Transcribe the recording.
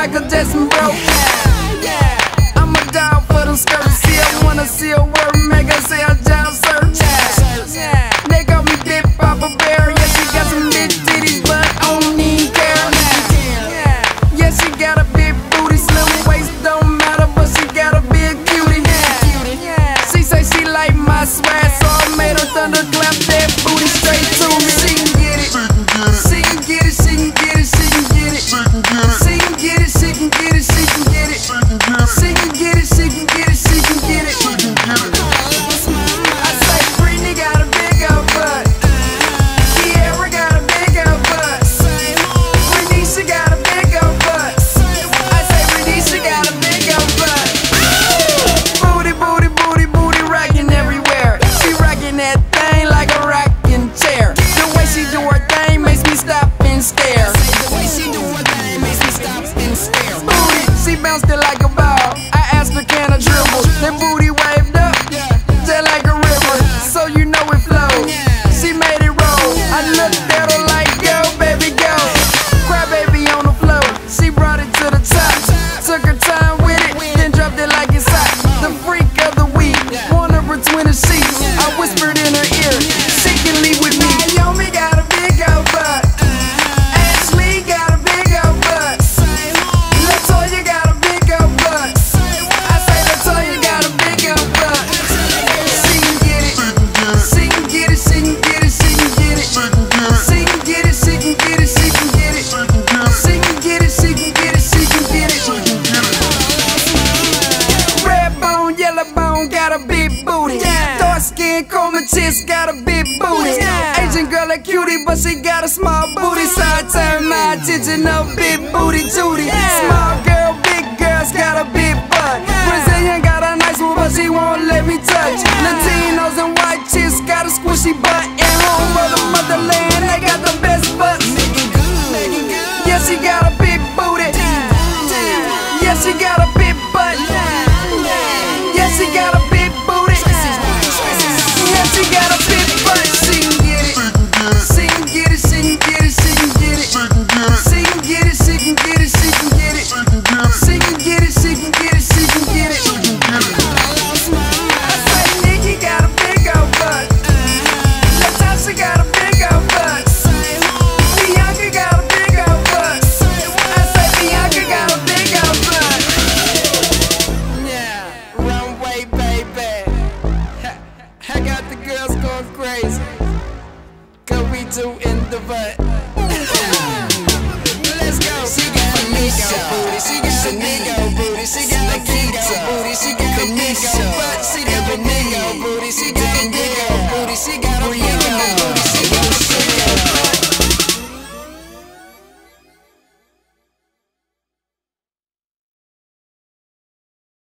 Michael Jackson broke down. Yeah, I'ma die for them skirts. See, I wanna see a word, make her say I job search. Yeah, they call me Big Papa Bear. Yeah, she got some big titties, but I don't need care. Yeah, yeah, she got a big booty, slim waist don't matter, but she got a big cutie. Yeah, she say she like my swag, so I made her thunderclap that booty straight to me. She can get it. bounced it like a ball. I asked her, can I dribble? That booty Sis got a big booty. Asian girl a cutie, but she got a small booty. So I turn my attention on big booty Judy. Small girl two in the butt. Let's go. She got a Nico booty, she got a Nico booty, she got a Nico booty, she got a